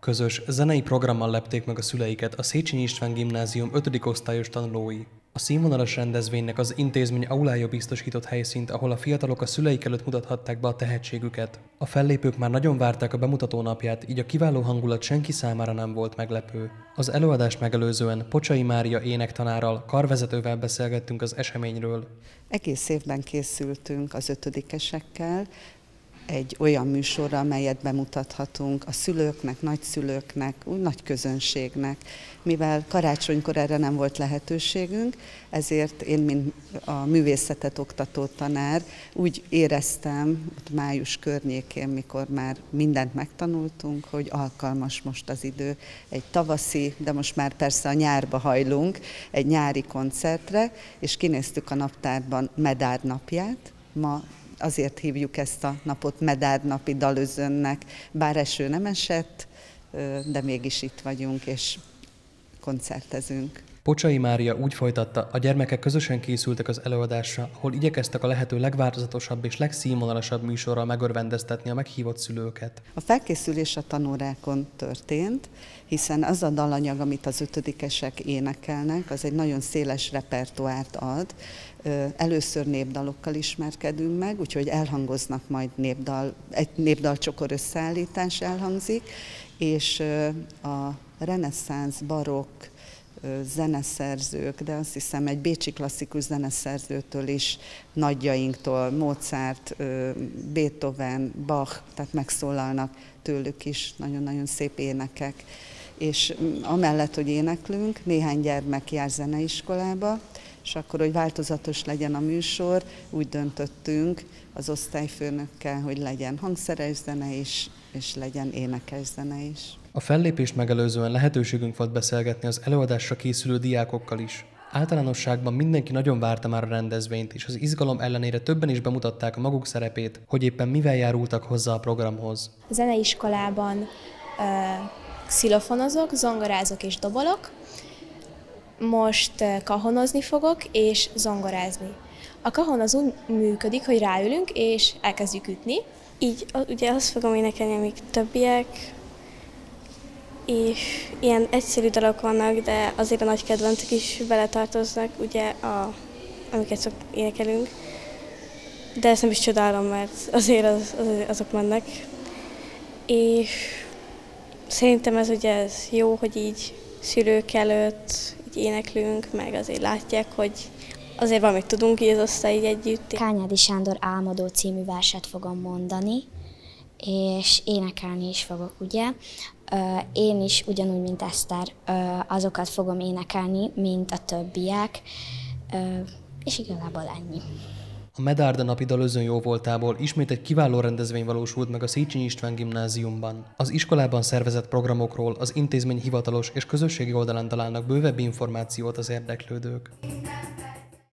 Közös zenei programmal lepték meg a szüleiket a Széchenyi István Gimnázium 5. osztályos tanulói. A színvonalas rendezvénynek az intézmény aulája biztosított helyszínt, ahol a fiatalok a szüleik előtt mutathatták be a tehetségüket. A fellépők már nagyon várták a bemutató napját, így a kiváló hangulat senki számára nem volt meglepő. Az előadást megelőzően Pocsai Mária énektanárral, karvezetővel beszélgettünk az eseményről. Egész évben készültünk az ötödikesekkel, egy olyan műsorra, amelyet bemutathatunk a szülőknek, nagyszülőknek, úgy nagy közönségnek. Mivel karácsonykor erre nem volt lehetőségünk, ezért én, mint a művészetet oktató tanár, úgy éreztem ott május környékén, mikor már mindent megtanultunk, hogy alkalmas most az idő egy tavaszi, de most már persze a nyárba hajlunk, egy nyári koncertre, és kinéztük a naptárban Medár napját, ma azért hívjuk ezt a napot medárnapi dalözönnek, bár eső nem esett, de mégis itt vagyunk és koncertezünk. Pocsai Mária úgy folytatta, a gyermekek közösen készültek az előadásra, ahol igyekeztek a lehető legváltozatosabb és legszínvonalasabb műsorral megörvendeztetni a meghívott szülőket. A felkészülés a tanórákon történt, hiszen az a dalanyag, amit az ötödikesek énekelnek, az egy nagyon széles repertoárt ad. Először népdalokkal ismerkedünk meg, úgyhogy elhangoznak majd népdal, egy népdalcsokor összeállítás elhangzik, és a reneszánsz, barokk, zeneszerzők, de azt hiszem egy bécsi klasszikus zeneszerzőtől is, nagyjainktól, Mozart, Beethoven, Bach, tehát megszólalnak tőlük is nagyon-nagyon szép énekek. És amellett, hogy éneklünk, néhány gyermek jár zeneiskolába, és akkor, hogy változatos legyen a műsor, úgy döntöttünk az osztályfőnökkel, hogy legyen hangszeres zene is, és legyen énekes zene is. A fellépést megelőzően lehetőségünk volt beszélgetni az előadásra készülő diákokkal is. Általánosságban mindenki nagyon várta már a rendezvényt, és az izgalom ellenére többen is bemutatták a maguk szerepét, hogy éppen mivel járultak hozzá a programhoz. A zeneiskolában uh, xilofonozok, zongorázok és dobolok. Most uh, kahonozni fogok és zongorázni. A kahon az úgy működik, hogy ráülünk és elkezdjük ütni. Így ugye azt fogom énekelni, amik többiek, és ilyen egyszerű dalok vannak, de azért a nagy kedvencek is beletartoznak, ugye, a, amiket szok énekelünk. De ezt nem is csodálom, mert azért az, az, azok mennek. És szerintem ez ugye ez jó, hogy így szülők előtt így éneklünk, meg azért látják, hogy azért valamit tudunk így az osztály együtt. Kányádi Sándor Álmodó című verset fogom mondani, és énekelni is fogok, ugye? Én is ugyanúgy, mint Eszter, azokat fogom énekelni, mint a többiek, és igazából ennyi. A Medárda napi dalözön jó voltából ismét egy kiváló rendezvény valósult meg a Széchenyi István gimnáziumban. Az iskolában szervezett programokról az intézmény hivatalos és közösségi oldalán találnak bővebb információt az érdeklődők.